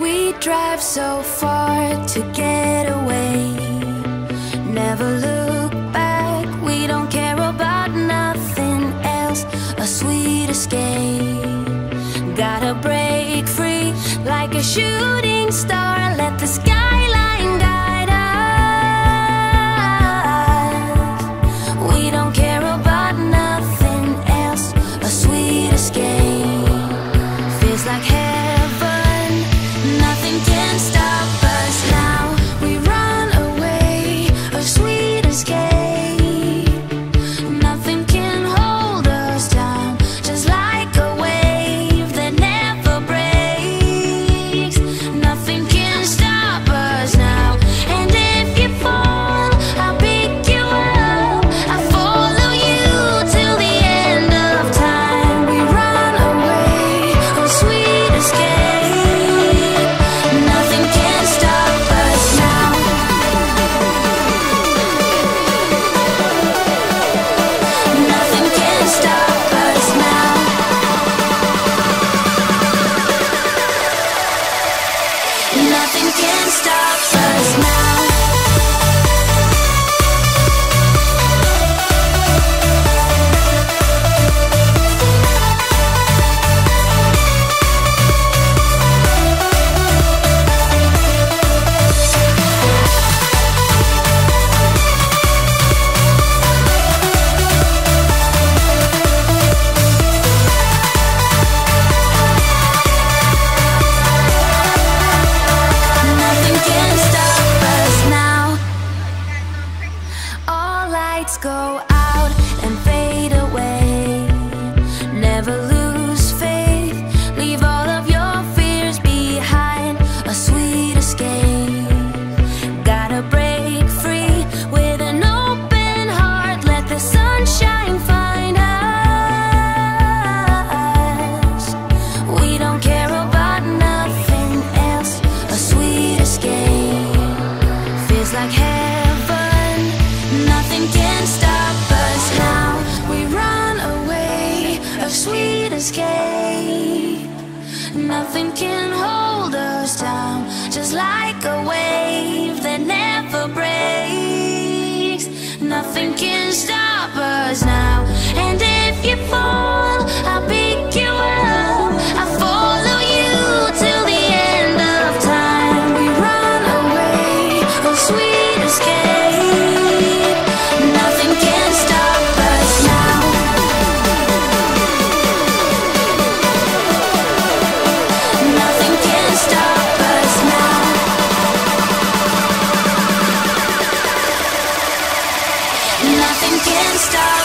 We drive so far to get away. Never look back, we don't care about nothing else. A sweet escape. Gotta break free like a shooting star. Nothing can stop us now. Go out and fade away. Never lose faith. Leave all of your fears behind. A sweet escape. Gotta break free with an open heart. Let the sunshine find us. We don't care about nothing else. A sweet escape feels like heaven. nothing can hold us down. Just like a wave that never breaks. Nothing can stop us now. And if you fall, I'll pick you up. I'll follow you till the end of time. We run away, oh sweet stop